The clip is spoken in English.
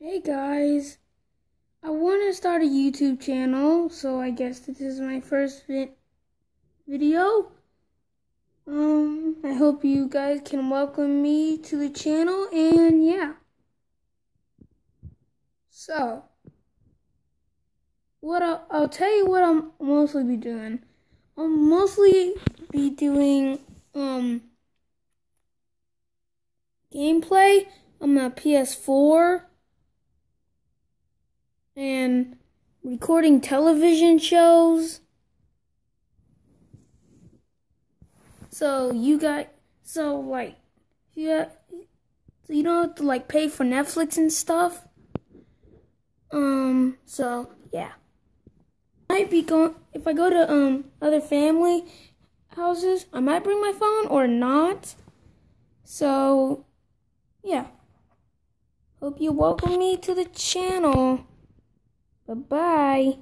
Hey guys, I want to start a YouTube channel, so I guess this is my first vi- video. Um, I hope you guys can welcome me to the channel, and yeah. So, what I'll, I'll tell you what I'll mostly be doing. I'll mostly be doing um gameplay on my PS4 and recording television shows. So you got so like yeah, so you don't have to like pay for Netflix and stuff. Um, so yeah. I Might be going if I go to um other family houses, I might bring my phone or not. So yeah. Hope you welcome me to the channel. Bye bye.